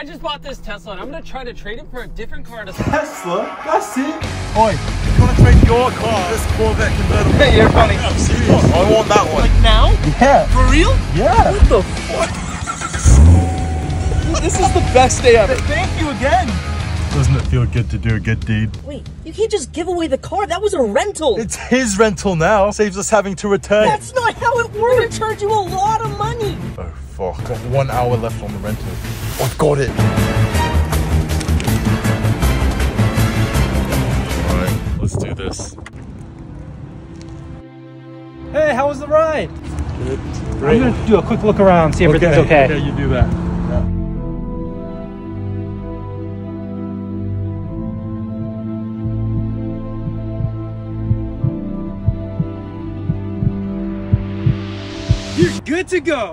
I just bought this Tesla and I'm gonna try to trade it for a different car to Tesla? That's it? Oi, if you want to trade your car, this Corvette convertible. Hey, you're funny. I'm serious. I want that one. Like now? Yeah. For real? Yeah. What the fuck? this is the best day ever. Thank you again. Doesn't it feel good to do a good deed? Wait, you can't just give away the car. That was a rental. It's his rental now. Saves us having to return. That's not how it works. We charge you a lot of money. Oh fuck. Got one hour left on the rental. Oh, I've got it. Alright, let's do this. Hey, how was the ride? Good. I'm gonna do a quick look around, see if everything's okay. Okay, you do that. You're good to go.